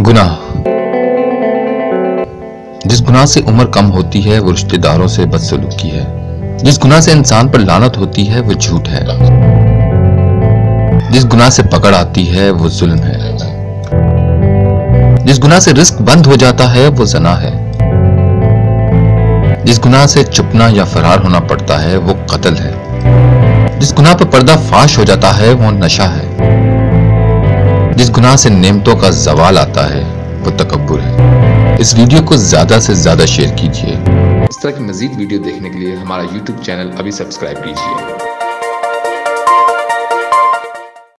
गुनाह। जिस गुनाह से उम्र कम होती है, वो रिश्तेदारों से बदसलूकी है। जिस गुनाह से इंसान पर लानत होती है, वो झूठ है। जिस गुनाह से पकड़ आती है, वो जुल्म है। जिस गुनाह से रिस्क बंद हो जाता है, वो जना है। जिस गुनाह से चुपना या फरार होना पड़ता है, वो कत्ल है। जिस गुनाह पर पर्दा फाश हो जाता है, वो नशा है। गुनाह से नेमतों का जवाल आता है, वो तकबर है। इस वीडियो को ज़्यादा से ज़्यादा शेयर कीजिए। इस तरह की मजीद वीडियो देखने के लिए हमारा यूट्यूब चैनल अभी सब्सक्राइब कीजिए।